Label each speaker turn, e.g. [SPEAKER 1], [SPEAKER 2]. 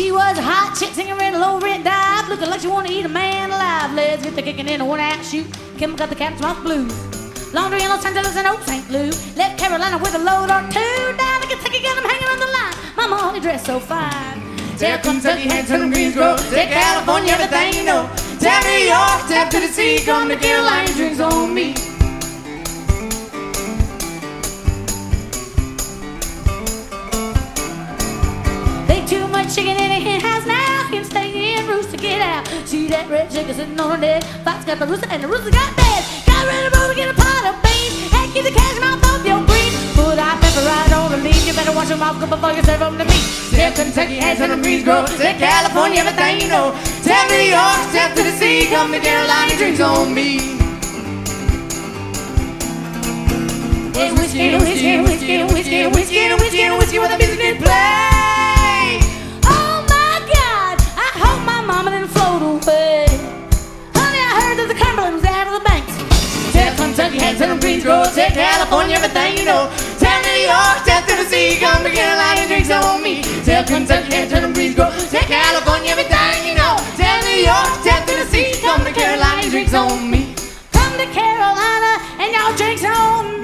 [SPEAKER 1] She was a hot chick singing in a low rent dive, looking like she wanna eat a man alive. Let's get the kicking in a one act shoot. Kemba got the Cabbage Moth Blues. Laundry in Los Angeles and Old St. Louis. Left Carolina with a load or two. Down to Kentucky, got 'em hanging on the line. Mama only dressed so fine.
[SPEAKER 2] Tell Kentucky, head to the Greensboro. Tell California, everything you know. Tell New York, tell Tennessee, come to Carolina, drinks on me.
[SPEAKER 1] They too much chicken chicken sitting on her neck. Fox got the rooster and the rooster got dead. Got ready to roll to get a pot of beans. Hey, keep the cabbage moth off your green. Put hot pepper right on the leaf. You better them off good before you serve them to me.
[SPEAKER 2] Tell Kentucky, head to the Greensboro. Tell California, everything you know. Tell New York, tell Tennessee, come to Carolina, drinks on me.
[SPEAKER 1] Whiskey, whiskey, whiskey, whiskey, whiskey, Greensboro, California, everything you know. Tell New York, tell Tennessee, come and get a lot of drinks on me.
[SPEAKER 2] Tell Kentucky, and tell them Greensboro, Tech, California, everything you know. Tell New York, tell Tennessee, come to Carolina, drinks on me. Come to Carolina, and y'all drinks on me.